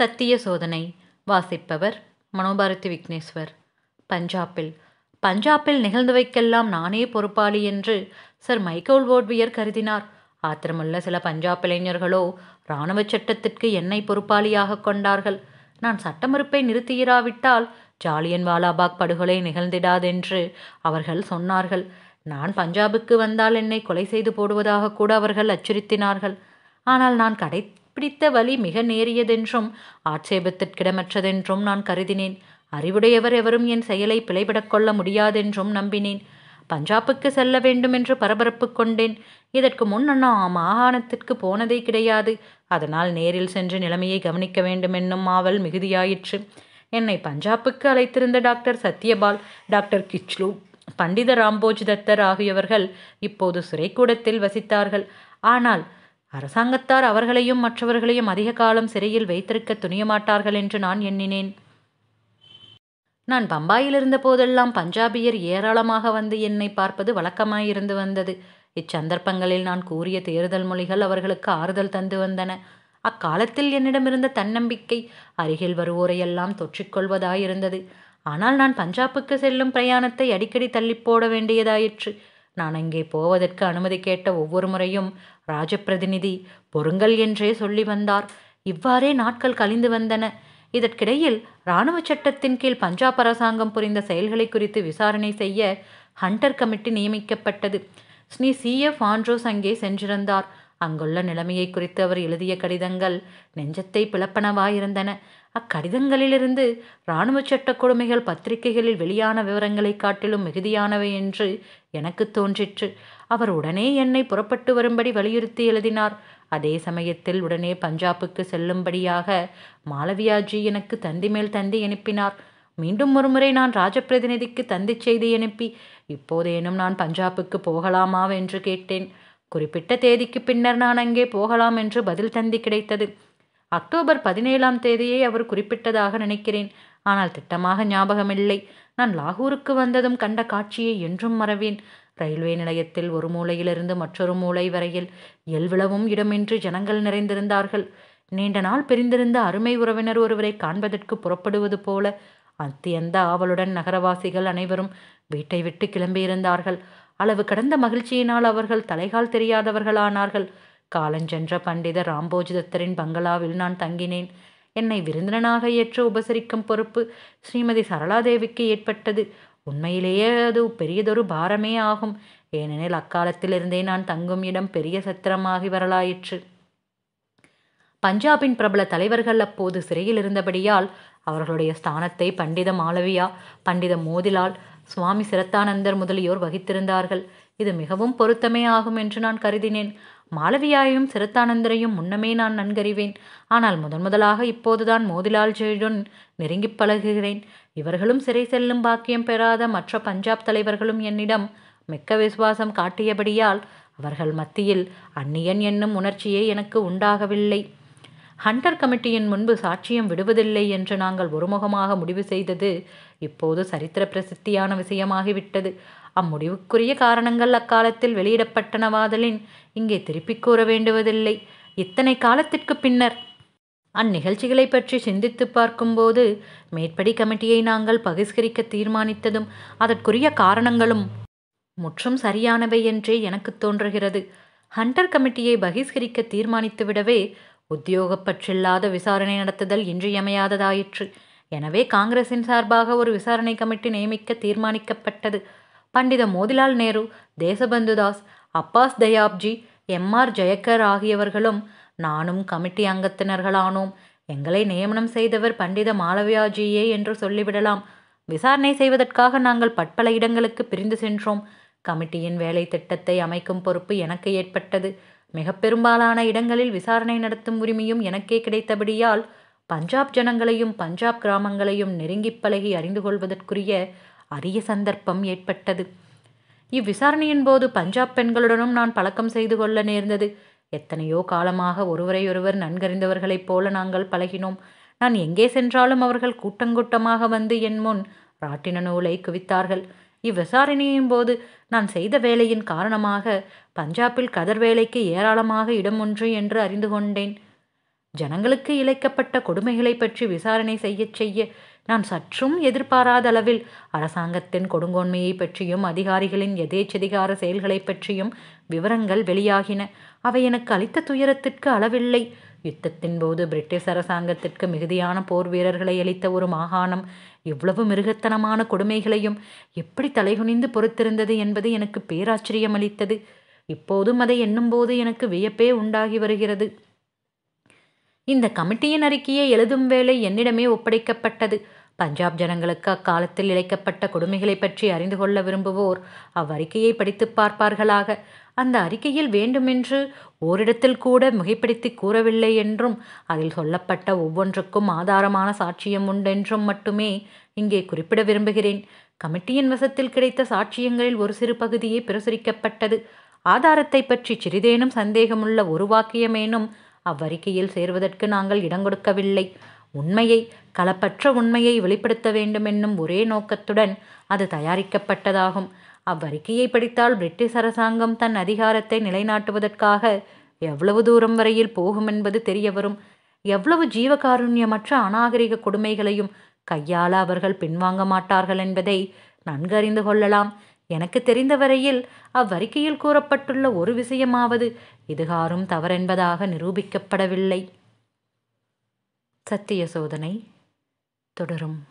சத்திய சோதனை. வாசிப்பவர் மனோபாரதி விக்னேஸ்வர். பஞ்சாபில் பஞ்சாபில் நிகழ்ந்தவைக்கெல்லாம் நானே பொறுப்பாளி என்று சர் மைக்கேல் வோட்வியர் கருதினார். ஆத்திரமுள்ள சில பஞ்சாப் இளைஞர்களோ இராணுவ சட்டத்திற்கு என்னை பொறுப்பாளியாக கொண்டார்கள். நான் சட்டமறுப்பை நிறுத்தியிராவிட்டால் ஜாலியன் வாலாபாக் படுகொலை நிகழ்ந்திடாதென்று அவர்கள் சொன்னார்கள். நான் பஞ்சாபுக்கு வந்தால் என்னை கொலை செய்து போடுவதாக கூட அவர்கள் அச்சுறுத்தினார்கள். ஆனால் நான் பிடித்த வழி மிக நேரியதென்றும் ஆட்சேபத்திற்கிடமற்றதென்றும் நான் கருதினேன். அறிவுடையவர் எவரும் என் செயலை பிழைபடக் கொள்ள முடியாதென்றும் நம்பினேன். பஞ்சாபுக்கு செல்ல வேண்டும் என்று பரபரப்பு கொண்டேன். இதற்கு முன் நான் மாகாணத்திற்கு போனதே கிடையாது. அதனால் நேரில் சென்று நிலைமையை கவனிக்க வேண்டும் என்னும் ஆவல் மிகுதியாயிற்று. என்னை பஞ்சாபுக்கு அழைத்திருந்த டாக்டர் சத்யபால் டாக்டர் கிச்லு பண்டித ராம்போஜ் தத்தர் ஆகியவர்கள் இப்போது சிறைக்கூடத்தில் வசித்தார்கள். ஆனால் அரசாங்கத்தார் அவர்களையும் மற்றவர்களையும் அதிக காலம் சிறையில் வைத்திருக்க துணியமாட்டார்கள் என்று நான் எண்ணினேன். நான் பம்பாயில் இருந்த போதெல்லாம் பஞ்சாபியர் ஏராளமாக வந்து என்னை பார்ப்பது வழக்கமாயிருந்து வந்தது. இச்சந்தர்ப்பங்களில் நான் கூறிய தேர்தல் மொழிகள் அவர்களுக்கு ஆறுதல் தந்து வந்தன. அக்காலத்தில் என்னிடமிருந்த தன்னம்பிக்கை அருகில் வருவோரையெல்லாம் தொற்றிக்கொள்வதாயிருந்தது. ஆனால் நான் பஞ்சாபுக்கு செல்லும் பிரயாணத்தை அடிக்கடி தள்ளிப்போட போட வேண்டியதாயிற்று. நான் அங்கே போவதற்கு அனுமதி கேட்ட ஒவ்வொரு முறையும் ராஜப்பிரதிநிதி பொறுங்கள் என்றே சொல்லி வந்தார். இவ்வாறே நாட்கள் கழிந்து வந்தன. இதற்கிடையில் இராணுவ சட்டத்தின் கீழ் பஞ்சாப் அரசாங்கம் புரிந்த செயல்களை குறித்து விசாரணை செய்ய ஹண்டர் கமிட்டி நியமிக்கப்பட்டது. ஸ்ரீ சி எஃப் ஆண்ட்ரோஸ் அங்கே சென்றிருந்தார். அங்குள்ள நிலைமையை குறித்து அவர் எழுதிய கடிதங்கள் நெஞ்சத்தை பிளப்பனவாயிருந்தன. அக்கடிதங்களிலிருந்து இராணுவ சட்ட கொடுமைகள் பத்திரிகைகளில் வெளியான விவரங்களை காட்டிலும் மிகுதியானவை என்று எனக்கு தோன்றிற்று. அவர் உடனே என்னை புறப்பட்டு வரும்படி வலியுறுத்தி எழுதினார். அதே சமயத்தில் உடனே பஞ்சாபுக்கு செல்லும்படியாக மாளவியாஜி எனக்கு தந்தி மேல் தந்தி அனுப்பினார். மீண்டும் ஒருமுறை நான் ராஜப்பிரதிநிதிக்கு தந்தி செய்தி அனுப்பி இப்போதேனும் நான் பஞ்சாபுக்கு போகலாமா? என்று கேட்டேன். குறிப்பிட்ட தேதிக்கு பின்னர் நான் அங்கே போகலாம் என்று பதில் தந்தி கிடைத்தது. அக்டோபர் பதினேழாம் தேதியை அவர் குறிப்பிட்டதாக நினைக்கிறேன். ஆனால் திட்டமாக ஞாபகமில்லை. நான் லாகூருக்கு வந்ததும் கண்ட காட்சியை என்றும் மறவேன். ரயில்வே நிலையத்தில் ஒரு மூலையிலிருந்து மற்றொரு மூலை வரையில் எல்விளவும் இடமின்றி ஜனங்கள் நிறைந்திருந்தார்கள். நீண்ட நாள் பிரிந்திருந்த அருமை உறவினர் ஒருவரை காண்பதற்கு புறப்படுவது போல அத்தியந்த ஆவலுடன் நகரவாசிகள் அனைவரும் வீட்டை விட்டு கிளம்பியிருந்தார்கள். அளவு கடந்த மகிழ்ச்சியினால் அவர்கள் தலைகால் தெரியாதவர்களானார்கள். காலஞ்சென்ற பண்டித ராம்போஜி தத்தரின் பங்களாவில் நான் தங்கினேன். என்னை விருந்தினனாக ஏற்று உபசரிக்கும் பொறுப்பு ஸ்ரீமதி சரளாதேவிக்கு ஏற்பட்டது. உண்மையிலேயே அது பெரியதொரு பாரமே ஆகும். ஏனெனில் அக்காலத்திலிருந்தே நான் தங்கும் இடம் பெரிய சத்திரமாகி வரலாயிற்று. பஞ்சாபின் பிரபல தலைவர்கள் அப்போது சிறையில் இருந்தபடியால் அவர்களுடைய ஸ்தானத்தை பண்டித மாளவியா பண்டித மோதிலால் சுவாமி சிரத்தானந்தர் முதலியோர் வகித்திருந்தார்கள். இது மிகவும் பொருத்தமே ஆகும் என்று நான் கருதினேன். மாளவியாவையும் சிரத்தானந்தரையும் முன்னமே நான் நன்கறிவேன். ஆனால் முதன் முதலாக இப்போதுதான் மோதிலால்ஜியுடன் நெருங்கிப் பழகுகிறேன். இவர்களும் சிறை செல்லும் பாக்கியம் பெறாத மற்ற பஞ்சாப் தலைவர்களும் என்னிடம் மிக்க விசுவாசம் காட்டியபடியால் அவர்கள் மத்தியில் அந்நியன் என்னும் உணர்ச்சியே எனக்கு உண்டாகவில்லை. ஹண்டர் கமிட்டியின் முன்பு சாட்சியம் விடுவதில்லை என்று நாங்கள் ஒருமுகமாக முடிவு செய்தது இப்போது சரித்திர பிரசித்தியான விஷயமாகிவிட்டது. அம்முடிவுக்குரிய காரணங்கள் அக்காலத்தில் வெளியிடப்பட்டனவாதலின் இங்கே திருப்பிக் கூற வேண்டுவதில்லை. இத்தனை காலத்திற்கு பின்னர் அந்நிகழ்ச்சிகளை பற்றி சிந்தித்து பார்க்கும்போது மேற்படி கமிட்டியை நாங்கள் பகிஷ்கரிக்க தீர்மானித்ததும் அதற்குரிய காரணங்களும் முற்றும் சரியானவை என்றே எனக்கு தோன்றுகிறது. ஹண்டர் கமிட்டியை பகிஷ்கரிக்க தீர்மானித்துவிடவே உத்தியோகப்பற்றில்லாத விசாரணை நடத்துதல் இன்றியமையாததாயிற்று. எனவே காங்கிரசின் சார்பாக ஒரு விசாரணை கமிட்டி நியமிக்க தீர்மானிக்கப்பட்டது. பண்டித மோதிலால் நேரு தேசபந்துதாஸ் அப்பாஸ் தயாப்ஜி எம் ஆர் ஜெயக்கர் ஆகியவர்களும் நானும் கமிட்டி அங்கத்தினர்களானோம். எங்களை நியமனம் செய்தவர் பண்டித மாளவியாஜியே என்று சொல்லிவிடலாம். விசாரணை செய்வதற்காக நாங்கள் பற்பல இடங்களுக்கு பிரிந்து சென்றோம். கமிட்டியின் வேலை திட்டத்தை அமைக்கும் பொறுப்பு எனக்கு ஏற்பட்டது. மிக பெரும்பாலான இடங்களில் விசாரணை நடத்தும் உரிமையும் எனக்கே கிடைத்தபடியால் பஞ்சாப் ஜனங்களையும் பஞ்சாப் கிராமங்களையும் நெருங்கிப் பழகி அறிந்து கொள்வதற்குரிய அரிய சந்தர்ப்பம் ஏற்பட்டது. இவ்விசாரணையின் போது பஞ்சாப் பெண்களுடனும் நான் பழக்கம் செய்து கொள்ள நேர்ந்தது. எத்தனையோ காலமாக ஒருவரையொருவர் நன்கறிந்தவர்களைப் போல நாங்கள் பழகினோம். நான் எங்கே சென்றாலும் அவர்கள் கூட்டங்கூட்டமாக வந்து என் முன் ராட்டின நூலை குவித்தார்கள். இவ்விசாரணையின் போது நான் செய்த வேலையின் காரணமாக பஞ்சாபில் கதர் வேலைக்கு ஏராளமாக இடம் ஒன்று என்று அறிந்து கொண்டேன். ஜனங்களுக்கு இழைக்கப்பட்ட கொடுமைகளை பற்றி விசாரணை செய்யச் செய்ய நான் சற்றும் எதிர்பாராத அளவில் அரசாங்கத்தின் கொடுங்கோன்மையை பற்றியும் அதிகாரிகளின் எதேச்சதிகார செயல்களை பற்றியும் விவரங்கள் வெளியாகின. அவை எனக்கு அளித்த துயரத்திற்கு அளவில்லை. யுத்தத்தின் போது பிரிட்டிஷ் அரசாங்கத்திற்கு மிகுதியான போர் வீரர்களை அளித்த ஒரு மாகாணம் இவ்வளவு மிருகத்தனமான கொடுமைகளையும் எப்படி தலைகுனிந்து பொறுத்திருந்தது என்பது எனக்கு பேராச்சரியம் அளித்தது. இப்போதும் அதை எண்ணும்போது எனக்கு வியப்பே உண்டாகி வருகிறது. இந்த கமிட்டியின் அறிக்கையை எழுதும் வேலை என்னிடமே ஒப்படைக்கப்பட்டது. பஞ்சாப் ஜனங்களுக்கு அக்காலத்தில் இழைக்கப்பட்ட கொடுமைகளை பற்றி அறிந்து கொள்ள விரும்புவோர் அவ்வறிக்கையை படித்து பார்ப்பார்களாக. அந்த அறிக்கையில் வேண்டுமென்று ஓரிடத்தில் கூட மிகைப்படுத்தி கூறவில்லை என்றும் அதில் சொல்லப்பட்ட ஒவ்வொன்றுக்கும் ஆதாரமான சாட்சியம் உண்டென்றும் மட்டுமே இங்கே குறிப்பிட விரும்புகிறேன். கமிட்டியின் வசத்தில் கிடைத்த சாட்சியங்களில் ஒரு சிறு பகுதியே பிரசுரிக்கப்பட்டது. ஆதாரத்தை பற்றி சிறிதேனும் சந்தேகமுள்ள ஒரு வாக்கியமேனும் அவ்வறிக்கையில் சேர்வதற்கு நாங்கள் இடங்கொடுக்கவில்லை உண்மையை களப்பற்ற உண்மையை வெளிப்படுத்த வேண்டுமென்னும் ஒரே நோக்கத்துடன் அது தயாரிக்கப்பட்டதாகும். அவ்வறிக்கையை படித்தால் பிரிட்டிஷ் அரசாங்கம் தன் அதிகாரத்தை நிலைநாட்டுவதற்காக எவ்வளவு தூரம் வரையில் போகும் என்பது தெரிய வரும் எவ்வளவு ஜீவகாருண்யமற்ற அநாகரிக கொடுமைகளையும் கையாள அவர்கள் பின்வாங்க மாட்டார்கள் என்பதை நன்கு அறிந்து கொள்ளலாம். எனக்கு தெரிந்த வரையில் அவ்வறிக்கையில் கூறப்பட்டுள்ள ஒரு விஷயமாவது இதுகாரும் தவறென்பதாக நிரூபிக்கப்படவில்லை. சத்திய சோதனை தொடரும்.